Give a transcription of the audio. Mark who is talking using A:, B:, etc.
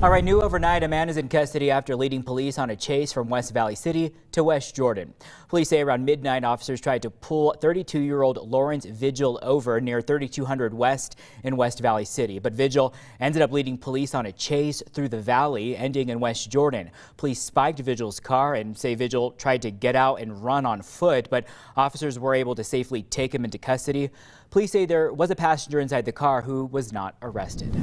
A: All right, new overnight, a man is in custody after leading police on a chase from West Valley City to West Jordan. Police say around midnight, officers tried to pull 32-year-old Lawrence Vigil over near 3200 West in West Valley City. But Vigil ended up leading police on a chase through the valley, ending in West Jordan. Police spiked Vigil's car and say Vigil tried to get out and run on foot, but officers were able to safely take him into custody. Police say there was a passenger inside the car who was not arrested.